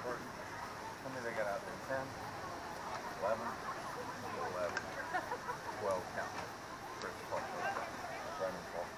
starting. How many they got out there? 10? 11? 11. 12 count. Chris Park. Simon Park.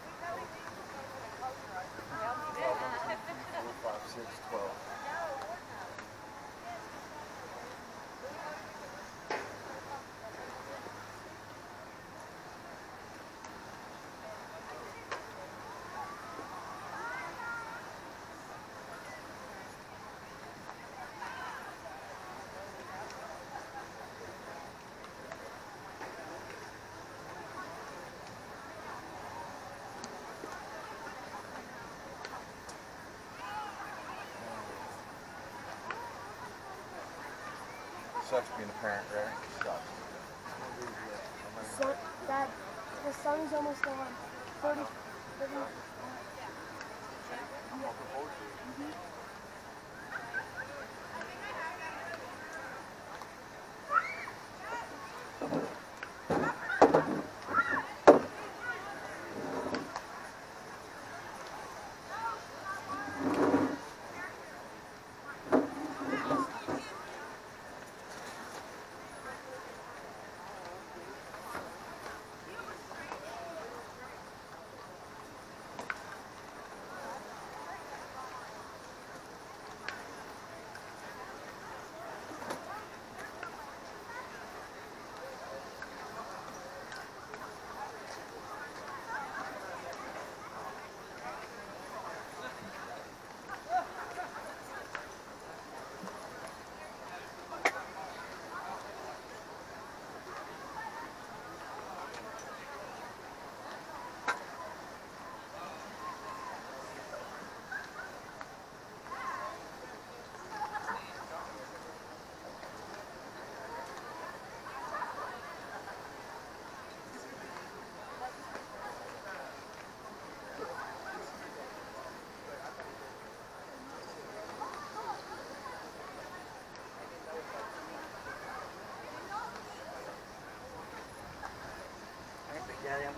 Sucks being a parent, right? Sucks. Sun, Dad, the sun's almost gone. 30, 30.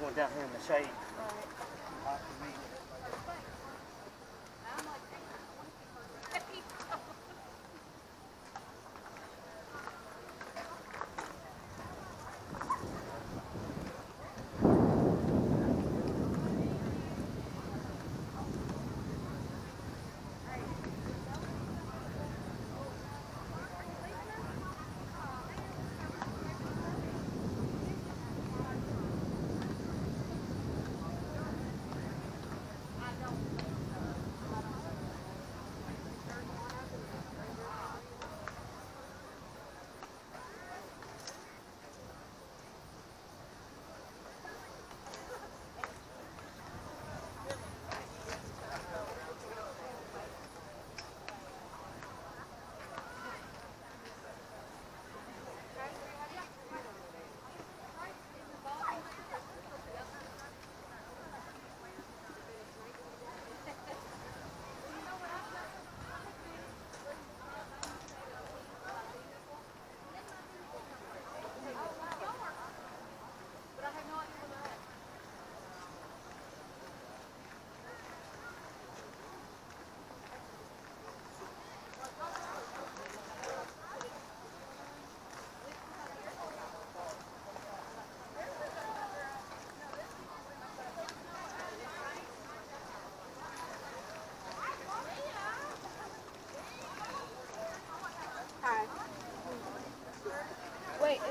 I'm down here in the shade. Hi.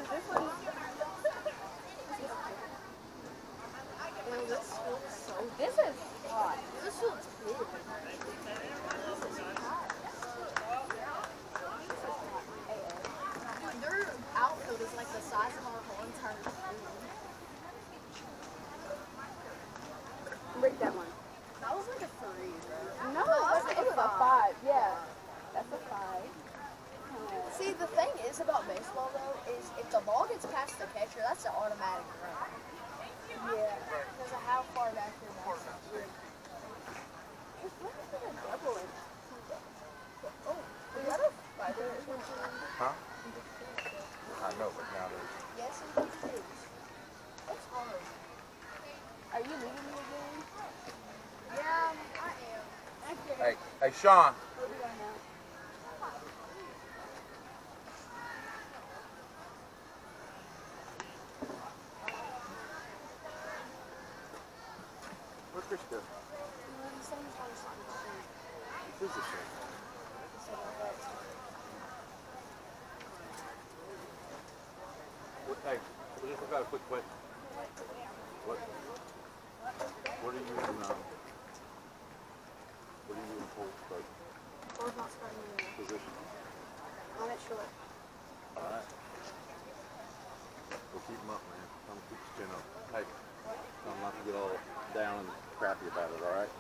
This one? I know, but now there's... Yes, it is. It's hard. Are you leaving me again? Yeah, I am. Hey, hey, Sean. This is a shame. Hey, just got a quick question. What, what are you in, um, what are you in full start Or not starting position? I'm at short. Alright. Well, keep 'em up, man. To keep your chin up. Hey, 'em not to get all down and crappy about it, alright?